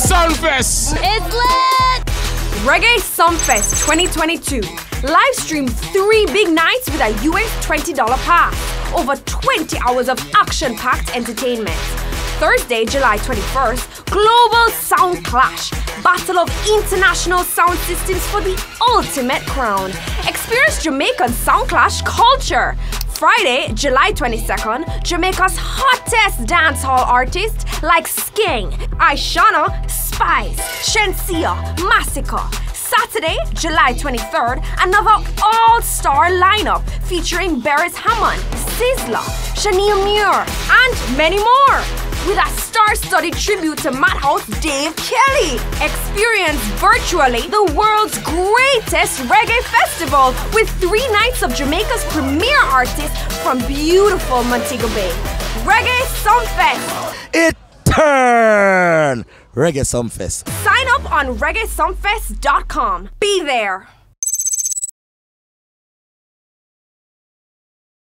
Sumfest. It's lit! Reggae Sumfest 2022. Live stream three big nights with a US $20 pass. Over 20 hours of action packed entertainment. Thursday, July 21st, Global Sound Clash. Battle of international sound systems for the ultimate crown. Experience Jamaican sound clash culture. Friday, July 22nd, Jamaica's hottest dancehall artists like Skeng, Ishawna, Spice, Shenseea, Masicka. Saturday, July 23rd, another all-star lineup featuring Beres Hammond, Sizzla, Shaniel Muir, and many more with a star-studded tribute to Madhouse Dave Kelly. Experience virtually the world's greatest reggae festival with three nights of Jamaica's premier artists from beautiful Montego Bay. Reggae Sumfest. It turn Reggae Sumfest. Sign up on reggaesumfest.com. Be there.